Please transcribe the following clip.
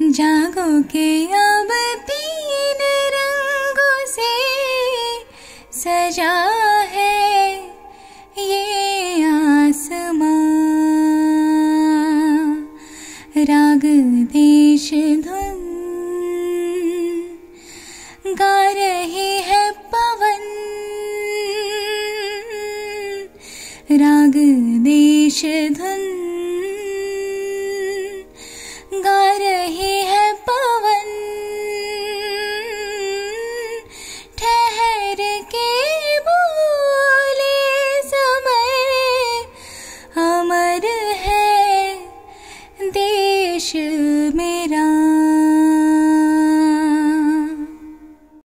जागो के अब तीन रंगों से सजा है ये आसमां। राग देश धुन गा रहे है पवन। राग देश धुन मेरा